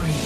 Victory.